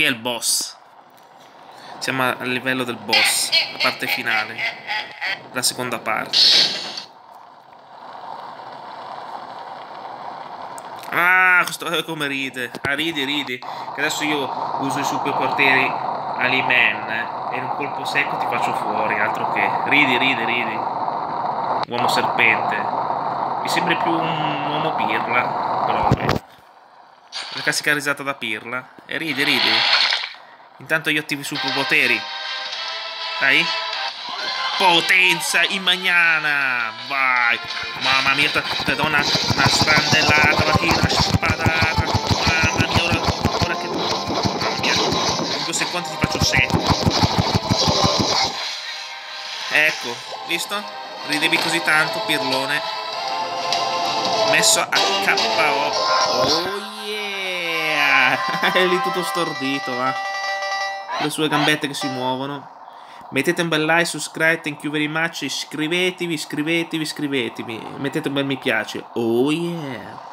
Qui è il boss. Siamo a livello del boss, la parte finale, la seconda parte. Ah, questo come ride. Ah, ridi, ridi. Che adesso io uso i superpoteri Aliman e in un colpo secco ti faccio fuori, altro che. Ridi, ridi, ridi. Uomo serpente. Mi sembri più un uomo vabbè. La classica risata da pirla. E ridi, ridi. Intanto io attivo i superpoteri. Dai. Potenza immaniana. Vai. Mamma mia, te do una, una strandellata, ma che una spadata. Mamma mia, ora, ora che... Mamma mia. In due secondi ti faccio 7. Ecco, visto? Ridevi così tanto, pirlone. Messo a KO. Oh! È lì tutto stordito, va. Le sue gambette che si muovono. Mettete un bel like, subscribe, thank you very much. Iscrivetevi, iscrivetevi, iscrivetevi. Mettete un bel mi piace. Oh yeah!